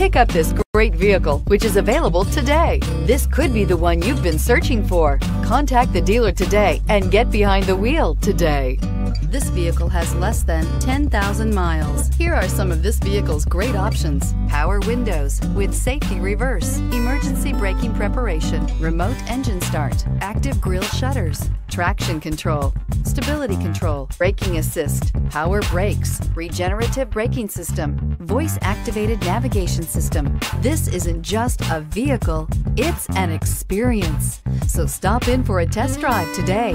Pick up this great vehicle, which is available today. This could be the one you've been searching for. Contact the dealer today and get behind the wheel today. This vehicle has less than 10,000 miles. Here are some of this vehicle's great options. Power windows with safety reverse, emergency braking preparation, remote engine start, active grille shutters, traction control, stability control, braking assist, power brakes, regenerative braking system, voice activated navigation system. This isn't just a vehicle, it's an experience. So stop in for a test drive today.